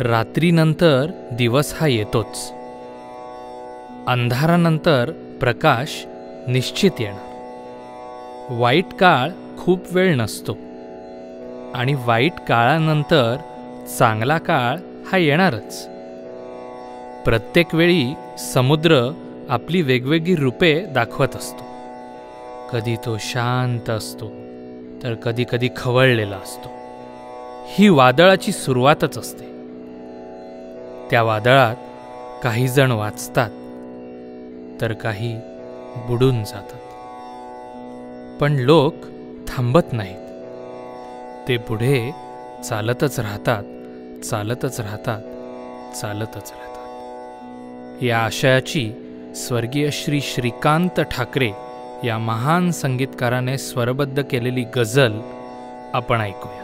रात्रीनंतर दिवस हा येतोच. अंधारानंतर प्रकाश निश्चित येणार. वाईट काळ खूप वेळ नसतो. आणि वाईट काळानंतर चांगला काळ हा येणारच. प्रत्येक वेळी समुद्र आपली वेगवेगळी रूपे दाखवत असतो. कधी तो शांत असतो तर कधी कधी खवळलेला असतो. ही वादळाची सुरुवातच असते. त्या वादळात काही जण वाचतात तर काही बुडून जातात. पण लोक थांबत नाहीत. ते पुढे चालतच राहतात चालतच राहतात चालतच राहतात. या आशयाची स्वर्गीय श्री श्रीकांत ठाकरे या महान संगीतकाराने स्वरबद्ध केलेली गझल आपण ऐकूया.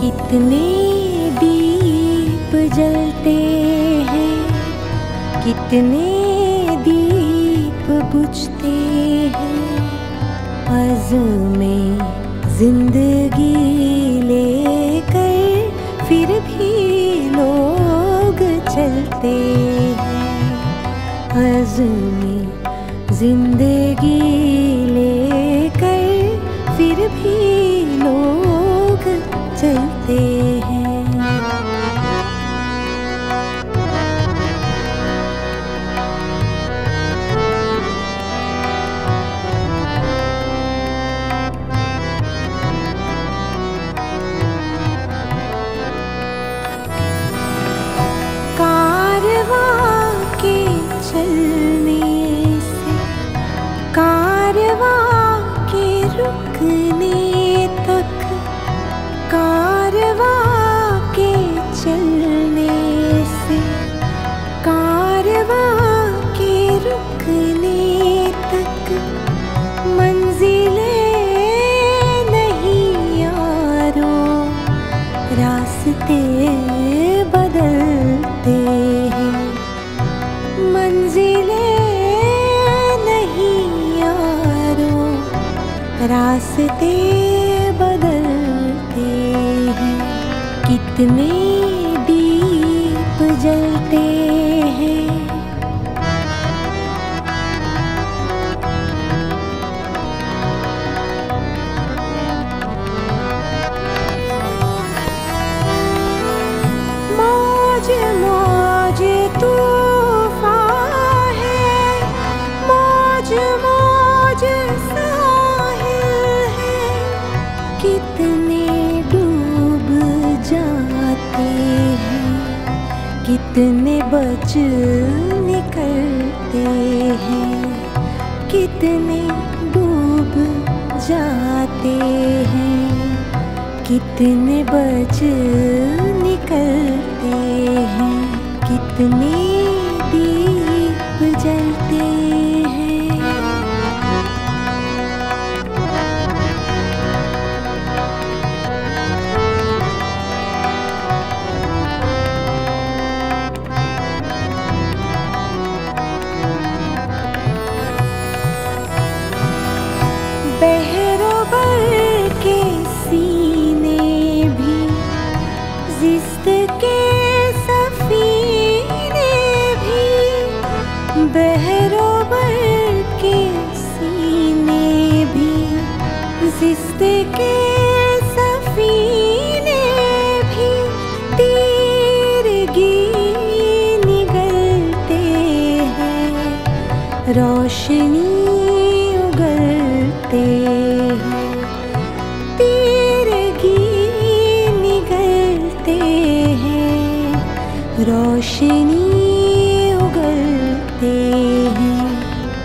कितने दीप जलते हैं कितने दीप बुझते हैं। अज में ज़िंदगी लेकर फिर अज में ज़िंदगी लेकर फिर भी लोग चलते हैं। रास्ते बदलते हैं। कितने कितने बच निकलते हैं कितने डूब जाते हैं कितने बच निकलते हैं कितने जिस्त के सफीने भी बहरोबर के सीने भी जिस्त के सफीने भी तीरगी निगलते हैं रोशनी रोशनी उगलते हैं।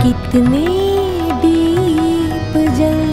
कितने दीप जलते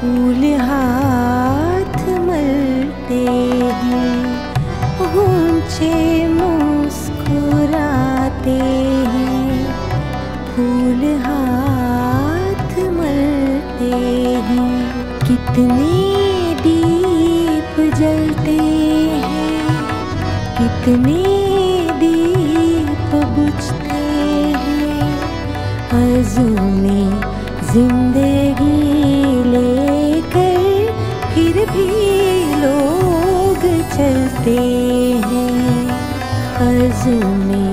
फूल हाथ मलते हैं, ऊँचे मुस्कुराते हैं। फूल हाथ मलते हैं, कितने दीप जलते हैं। कितने दीप बुझते हैं अजूमे ज़िंदगी लोग चलते हैं अजूमे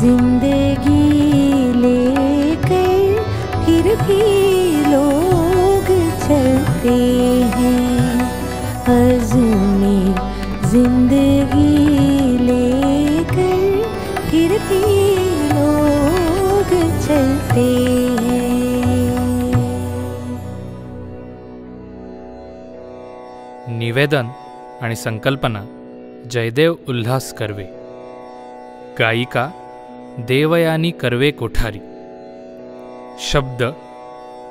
ज़िंदगी लेकर फिर भी लोग चलते हैं। अजूमे ज़िंदगी लेकर फिर भी लोग चलते निवेदन आणि संकल्पना जयदेव उल्हास कर्वे. गायिका देवयानी कर्वे कोठारी. शब्द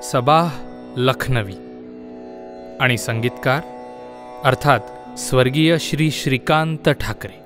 सबाह लखनवी. आणि संगीतकार अर्थात स्वर्गीय श्री श्रीकांत ठाकरे.